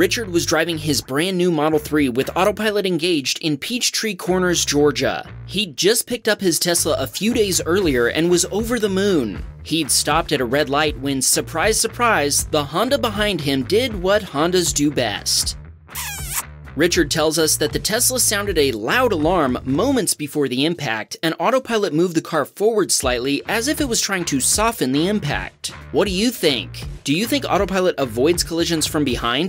Richard was driving his brand new Model 3 with autopilot engaged in Peachtree Corners, Georgia. He'd just picked up his Tesla a few days earlier and was over the moon. He'd stopped at a red light when, surprise, surprise, the Honda behind him did what Hondas do best. Richard tells us that the Tesla sounded a loud alarm moments before the impact, and autopilot moved the car forward slightly as if it was trying to soften the impact. What do you think? Do you think autopilot avoids collisions from behind